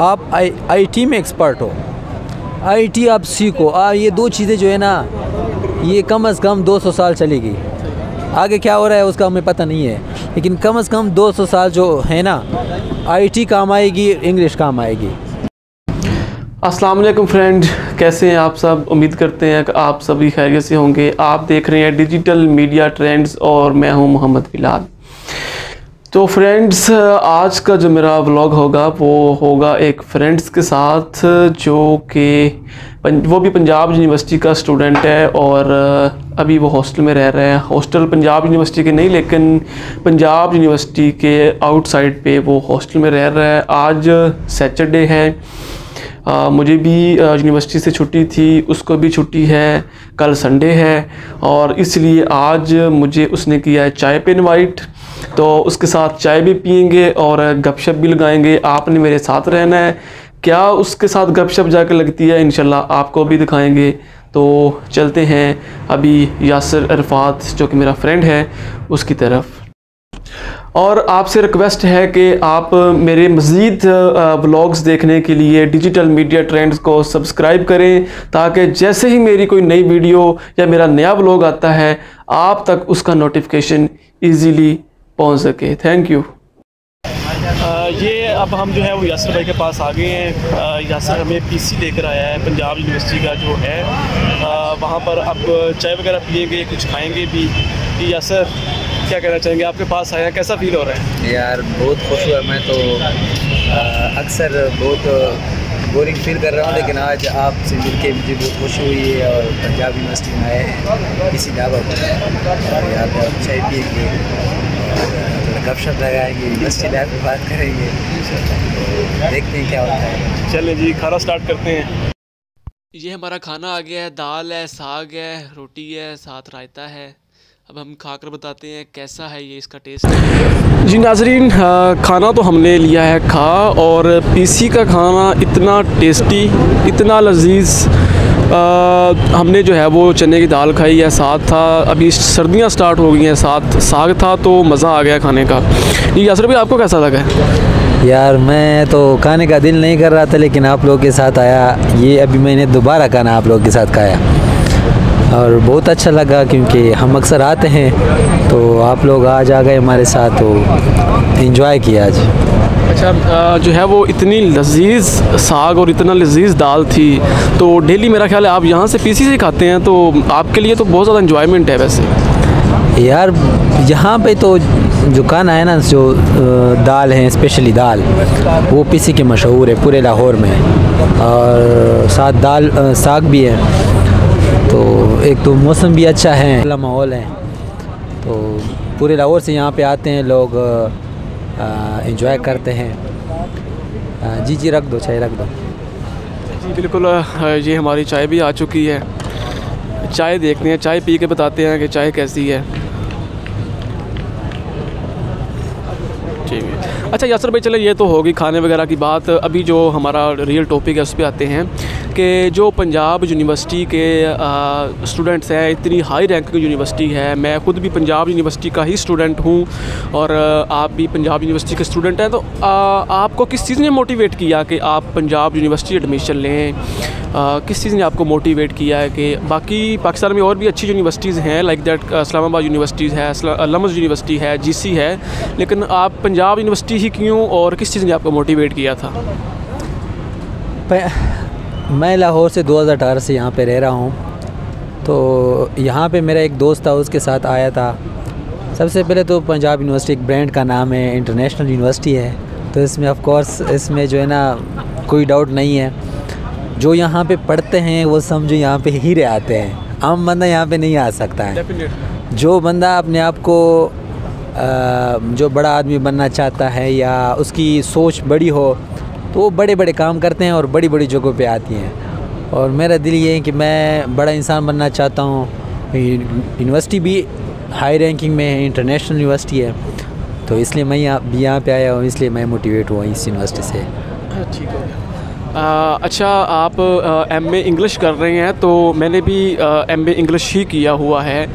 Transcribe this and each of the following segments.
आप I IT में expert हो। आईटी आप सीखो। आ, ये दो चीज़ें जो है ना, ये कम अज़ कम 200 साल चलेगी। आगे क्या हो रहा है उसका हमें पता नहीं है। लेकिन कम अज़ कम 200 साल जो है ना आईटी काम आएगी इंग्लिश काम आएगी। अस्सलाम वालेकुम फ्रेंड, कैसे हैं आप सब? उम्मीद करते हैं कि आप सभी खैरियत से होंगे। आप देख रहे हैं डिजिटल मीडिया ट्रेंड्स और मैं हूँ मोहम्मद बिलाल। तो फ्रेंड्स आज का जो मेरा व्लॉग होगा वो होगा एक फ्रेंड्स के साथ जो कि वो भी पंजाब यूनिवर्सिटी का स्टूडेंट है और अभी वो हॉस्टल में रह रहे हैं। हॉस्टल पंजाब यूनिवर्सिटी के नहीं लेकिन पंजाब यूनिवर्सिटी के आउटसाइड पे वो हॉस्टल में रह रहे हैं। आज सैटरडे है। आ, मुझे भी यूनिवर्सिटी से छुट्टी थी उसको भी छुट्टी है। कल संडे है और इसलिए आज मुझे उसने किया है चाय पे इनवाइट तो उसके साथ चाय भी पियेंगे और गपशप भी लगाएँगे। आपने मेरे साथ रहना है। क्या उसके साथ गपशप जाकर लगती है? इन आपको भी दिखाएँगे। तो चलते हैं अभी यासर अरफात, जो कि मेरा फ्रेंड है, उसकी तरफ़। और आपसे रिक्वेस्ट है कि आप मेरे मज़ीद ब्लॉग्स देखने के लिए डिजिटल मीडिया ट्रेंड्स को सब्सक्राइब करें, ताकि जैसे ही मेरी कोई नई वीडियो या मेरा नया ब्लॉग आता है, आप तक उसका नोटिफिकेशन इजीली पहुँच सके। थैंक यू ये अब हम जो है वो यासर भाई के पास आ गए हैं। यासर हमें पीसी लेकर आया है पंजाब यूनिवर्सिटी का जो है। वहाँ पर अब चाय वगैरह पियेंगे कुछ खाएँगे भी। कि यासर क्या कहना चाहेंगे? आपके पास आया कैसा फील हो रहा है? यार बहुत खुश हुआ मैं तो। अक्सर बहुत बोरिंग फील कर रहा हूँ लेकिन आज आपसे मिल के मुझे बहुत खुशी हुई है और पंजाब यूनिवर्सिटी में आए हैं। इसी ढाबा पर पर चाय पिएँगे। और गपशप लगाएँगे यूनिवर्सिटी लाइफ में बात करेंगे। देखते हैं क्या होता है। चलें जी खाना स्टार्ट करते हैं। ये हमारा खाना आ गया है दाल है साग है रोटी है साथ रायता है। अब हम खा कर बताते हैं कैसा है ये इसका टेस्ट जी नाजरीन खाना तो हमने लिया है खा और पीसी का खाना इतना टेस्टी इतना लजीज हमने जो है वो चने की दाल खाई है साथ था। अभी सर्दियाँ स्टार्ट हो गई हैं साथ साग था तो मज़ा आ गया खाने का। जी यासर भाई, आपको कैसा लगा? यार, मैं तो खाने का दिल नहीं कर रहा था, लेकिन आप लोगों के साथ आया। ये अभी मैंने दोबारा खाना आप लोगों के साथ खाया। और बहुत अच्छा लगा, क्योंकि हम अक्सर आते हैं तो आप लोग आज आ गए हमारे साथ तो इन्जॉय किया आज। अच्छा जो है वो इतनी लजीज साग और इतना लजीज दाल थी तो डेली मेरा ख्याल है आप यहाँ से पीसी से खाते हैं तो आपके लिए तो बहुत ज़्यादा इन्जॉयमेंट है वैसे। यार, यहाँ पे तो जो खाना है ना, जो दाल है स्पेशली दाल, वो पीसी के मशहूर है, पूरे लाहौर में। और साथ दाल साग भी है तो एक तो मौसम भी अच्छा है माहौल है। तो पूरे लाहौर से यहाँ पे आते हैं लोग इंजॉय करते हैं। जी जी, रख दो, चाय रख दो। जी, बिल्कुल ये हमारी चाय भी आ चुकी है। चाय देखते हैं, चाय पी के बताते हैं कि चाय कैसी है। है अच्छा यासर भाई चले ये तो होगी खाने वगैरह की बात। अभी जो हमारा रियल टॉपिक है उस पर आते हैं कि जो पंजाब यूनिवर्सिटी के स्टूडेंट्स हैं इतनी हाई रैंक की यूनिवर्सिटी है। मैं ख़ुद भी पंजाब यूनिवर्सिटी का ही स्टूडेंट हूँ और आप भी पंजाब यूनिवर्सिटी के स्टूडेंट हैं। तो आ, आपको किस चीज़ ने मोटिवेट किया कि आप पंजाब यूनिवर्सिटी एडमिशन लें? आ, किस चीज़ ने आपको मोटिवेट किया है कि बाकी पाकिस्तान में और भी अच्छी यूनिवर्सिटीज़ हैं लाइक दैट इस्लामाबाद यूनिवर्सिटीज़ है लमज यूनिवर्सिटी है जी है। लेकिन आप पंजाब यूनिवर्सिटी ही क्यों और किस चीज़ ने आपको मोटिवेट किया था? मैं लाहौर से 2018 से यहाँ पे रह रहा हूँ। तो यहाँ पे मेरा एक दोस्त था उसके साथ आया था। सबसे पहले तो पंजाब यूनिवर्सिटी एक ब्रांड का नाम है इंटरनेशनल यूनिवर्सिटी है। तो इसमें ऑफ़ कोर्स इसमें जो है ना कोई डाउट नहीं है। जो यहाँ पे पढ़ते हैं वो समझो यहाँ पे ही रह आते हैं। आम बंदा यहाँ पे नहीं आ सकता है। जो बंदा अपने आप को जो बड़ा आदमी बनना चाहता है या उसकी सोच बड़ी हो तो वो बड़े बड़े काम करते हैं और बड़ी बड़ी जगहों पे आती हैं। और मेरा दिल ये है कि मैं बड़ा इंसान बनना चाहता हूँ। यूनिवर्सिटी भी हाई रैंकिंग में है इंटरनेशनल यूनिवर्सिटी है। तो इसलिए मैं यहाँ यहाँ पे आया हूँ इसलिए मैं मोटिवेट हुआ इस यूनिवर्सिटी से। हाँ, ठीक है अच्छा आप एम ए इंग्लिश कर रहे हैं तो मैंने भी एम ए इंग्लिश ही किया हुआ है।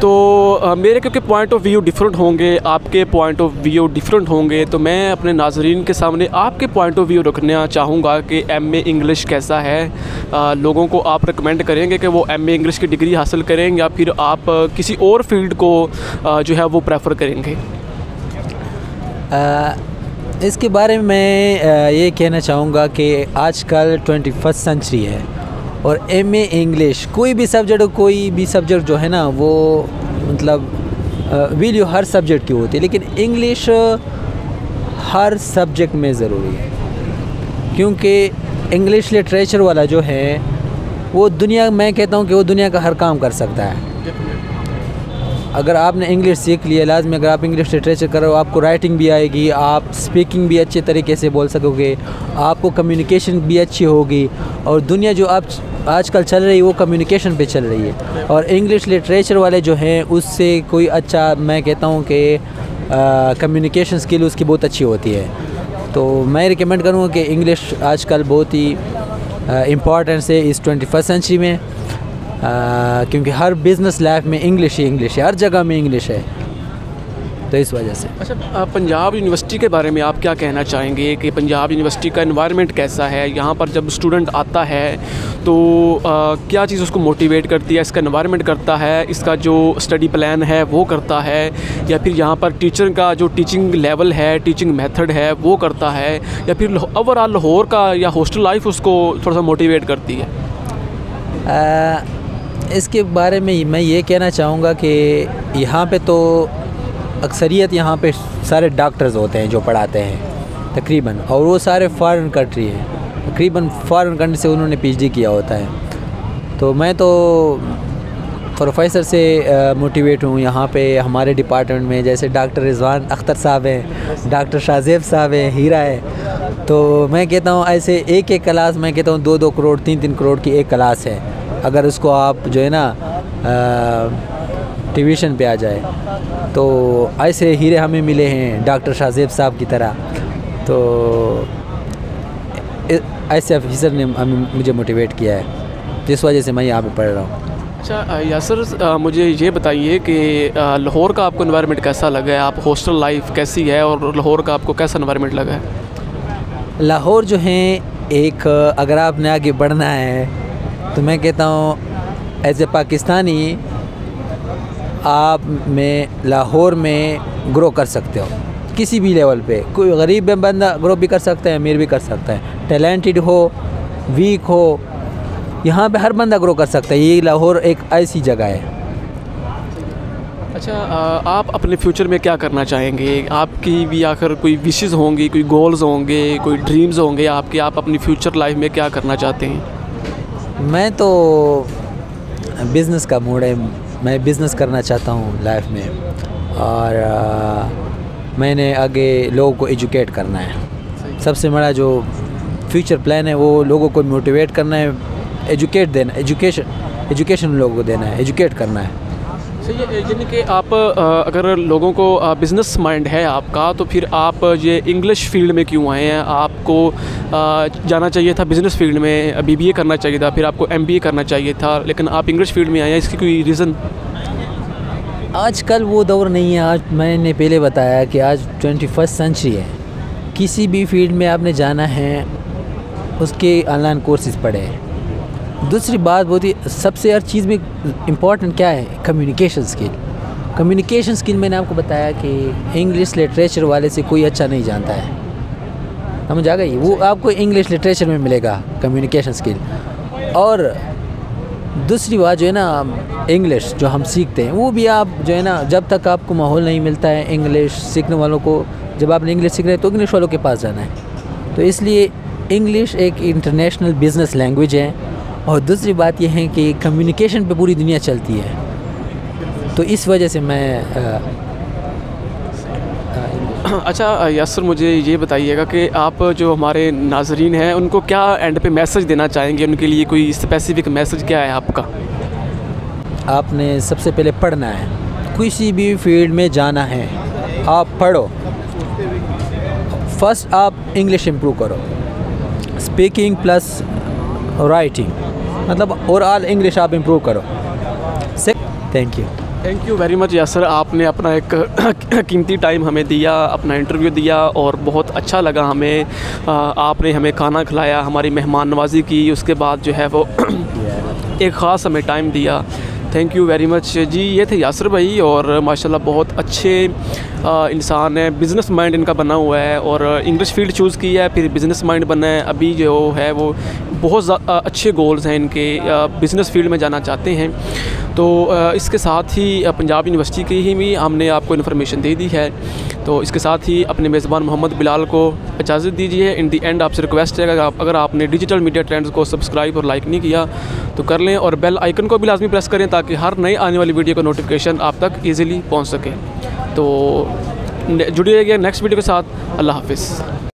तो आ, मेरे क्योंकि पॉइंट ऑफ़ व्यू डिफरेंट होंगे आपके पॉइंट ऑफ़ व्यू डिफरेंट होंगे तो मैं अपने नाजरीन के सामने आपके पॉइंट ऑफ़ व्यू रखना चाहूँगा कि एम ए इंग्लिश कैसा है। आ, लोगों को आप रिकमेंड करेंगे कि वो एम ए इंग्लिश की डिग्री हासिल करें या फिर आप किसी और फ़ील्ड को आ, जो है वो प्रेफर करेंगे। आ, इसके बारे में मैं ये कहना चाहूँगा कि आजकल ट्वेंटी फ़र्स्ट सेंचुरी है और एम ए इंग्लिश कोई भी सब्जेक्ट कोई भी सब्जेक्ट जो है ना, वो मतलब वैल्यू हर सब्जेक्ट की होती है, लेकिन इंग्लिश हर सब्जेक्ट में ज़रूरी है। क्योंकि इंग्लिश लिटरेचर वाला जो है, वो दुनिया, मैं कहता हूँ कि वो दुनिया का हर काम कर सकता है। अगर आपने इंग्लिश सीख लिया लाजमी अगर आप इंग्लिश लिटरेचर करो आपको राइटिंग भी आएगी, आप स्पीकिंग भी अच्छे तरीके से बोल सकोगे, आपको कम्युनिकेशन भी अच्छी होगी, और दुनिया जो आप आजकल चल रही है, वो कम्युनिकेशन पे चल रही है। और इंग्लिश लिटरेचर वाले जो हैं, उससे कोई अच्छा मैं कहता हूँ कि कम्युनिकेशन स्किल उसकी बहुत अच्छी होती है। तो मैं रिकमेंड करूँगा कि इंग्लिश आजकल बहुत ही इम्पॉर्टेंस है इस ट्वेंटी फ़र्स्ट सेंचुरी में क्योंकि हर बिज़नेस लाइफ में इंग्लिश ही इंग्लिश है हर जगह में इंग्लिश है। तो इस वजह से। अच्छा पंजाब यूनिवर्सिटी के बारे में आप क्या कहना चाहेंगे कि पंजाब यूनिवर्सिटी का इन्वायरमेंट कैसा है? यहाँ पर जब स्टूडेंट आता है तो आ, क्या चीज़ उसको मोटिवेट करती है इसका इन्वायरमेंट करता है इसका जो स्टडी प्लान है वो करता है? या फिर यहाँ पर टीचर का जो टीचिंग लेवल है टीचिंग मेथड है वो करता है? या फिर ओवरऑल लाहौर का या हॉस्टल लाइफ उसको थोड़ा सा मोटिवेट करती है? आ, इसके बारे में मैं ये कहना चाहूँगा कि यहाँ पे तो अक्सरियत यहाँ पे सारे डॉक्टर्स होते हैं जो पढ़ाते हैं, तकरीबन, और वो सारे फॉरेन कंट्री हैं। तकरीबन फॉरेन कंट्री से उन्होंने पीएचडी किया होता है। तो मैं तो प्रोफेसर से मोटिवेट हूँ यहाँ पे हमारे डिपार्टमेंट में, जैसे डॉक्टर रिजवान अख्तर साहब हैं डॉक्टर शाहजेब साहब हैं, हीरा है। तो मैं कहता हूँ ऐसे एक एक क्लास मैं कहता हूँ दो दो करोड़ तीन तीन करोड़ की एक क्लास है। अगर उसको आप जो है ना टिवीशन पे आ जाए तो ऐसे हीरे हमें मिले हैं डॉक्टर शाहजेब साहब की तरह। तो ऐसे ऑफिसर ने मुझे मोटिवेट किया है जिस वजह से मैं यहाँ पे पढ़ रहा हूँ। अच्छा यासर मुझे ये बताइए कि लाहौर का आपको इन्वायरमेंट कैसा लगा है? आप हॉस्टल लाइफ कैसी है और लाहौर का आपको कैसा इन्वायरमेंट लगा है? लाहौर जो है एक अगर आपने आगे बढ़ना है तो मैं कहता हूँ एज ए पाकिस्तानी, आप में, लाहौर में ग्रो कर सकते हो। किसी भी लेवल पे। कोई गरीब बंदा ग्रो भी कर सकता है, अमीर भी कर सकता है। टैलेंटेड हो वीक हो, यहाँ पे हर बंदा ग्रो कर सकता है। ये लाहौर एक ऐसी जगह है। अच्छा आप अपने फ्यूचर में क्या करना चाहेंगे? आपकी भी आखिर कोई विशेज़ होंगी, कोई गोल्स होंगे, कोई ड्रीम्स होंगे आपके? आप अपनी फ्यूचर लाइफ में क्या करना चाहते हैं? मैं तो बिज़नेस का मूड है। मैं बिज़नेस करना चाहता हूँ लाइफ में। और आ, मैंने आगे लोगों को एजुकेट करना है। सबसे बड़ा जो फ्यूचर प्लान है वो लोगों को मोटिवेट करना है एजुकेट देना एजुकेशन एजुकेशन लोगों को देना है एजुकेट करना है। सही यानी कि आप अगर लोगों को बिज़नेस माइंड है आपका तो फिर आप ये इंग्लिश फ़ील्ड में क्यों आए हैं? आपको जाना चाहिए था बिज़नेस फ़ील्ड में बीबीए करना चाहिए था, फिर आपको एमबीए करना चाहिए था, लेकिन आप इंग्लिश फ़ील्ड में आए हैं, इसकी कोई रीज़न आजकल वो दौर नहीं है, आज मैंने पहले बताया कि आज ट्वेंटी फ़र्स्ट सेंचुरी है। किसी भी फ़ील्ड में आपने जाना है, उसके ऑनलाइन कोर्सेज पढ़े दूसरी बात बहुत ही सबसे हर चीज़ में इंपॉर्टेंट क्या है? कम्युनिकेशन स्किल कम्युनिकेशन स्किल मैंने आपको बताया कि इंग्लिश लिटरेचर वाले से कोई अच्छा नहीं जानता है। समझ आ गई? वो आपको इंग्लिश लिटरेचर में मिलेगा कम्युनिकेशन स्किल और दूसरी बात जो है ना इंग्लिश जो हम सीखते हैं वो भी आप जो है ना जब तक आपको माहौल नहीं मिलता है इंग्लिश सीखने वालों को जब आपने इंग्लिश सीख रहे हैं तो इंग्लिश वालों के पास जाना है। तो इसलिए इंग्लिश एक इंटरनेशनल बिज़नेस लैंग्वेज है। और दूसरी बात यह है कि कम्युनिकेशन पे पूरी दुनिया चलती है। तो इस वजह से मैं अच्छा यासर मुझे ये बताइएगा कि आप जो हमारे नाजरीन हैं उनको क्या एंड पे मैसेज देना चाहेंगे? उनके लिए कोई स्पेसिफिक मैसेज क्या है आपका? आपने सबसे पहले पढ़ना है। किसी भी फ़ील्ड में जाना है आप पढ़ो। फ़र्स्ट आप इंग्लिश इम्प्रूव करो। स्पीकिंग प्लस राइटिंग मतलब ओवरऑल इंग्लिश आप इम्प्रूव करो। Thank you thank you very much Yasir आपने अपना एक कीमती टाइम हमें दिया अपना इंटरव्यू दिया और बहुत अच्छा लगा हमें। आपने हमें खाना खिलाया हमारी मेहमान नवाजी की उसके बाद जो है वो एक ख़ास हमें टाइम दिया। थैंक यू वेरी मच जी ये थे यासर भाई और माशाल्लाह बहुत अच्छे इंसान है। बिज़नेस माइंड इनका बना हुआ है और इंग्लिश फ़ील्ड चूज़ की है फिर बिज़नेस माइंड बना है। अभी जो है वो बहुत अच्छे गोल्स हैं इनके बिज़नेस फ़ील्ड में जाना चाहते हैं। तो इसके साथ ही पंजाब यूनिवर्सिटी की ही भी हमने आपको इन्फॉर्मेशन दे दी है। तो इसके साथ ही अपने मेज़बान मोहम्मद बिलाल को इजाज़त दीजिए। इन दी एंड आपसे रिक्वेस्ट है अगर आप, अगर आपने डिजिटल मीडिया ट्रेंड्स को सब्सक्राइब और लाइक नहीं किया तो कर लें और बेल आइकन को भी लाजमी प्रेस करें ताकि हर नई आने वाली वीडियो का नोटिफिकेशन आप तक ईज़िली पहुँच सके। तो जुड़िएगा नेक्स्ट वीडियो के साथ। अल्लाह हाफिज़।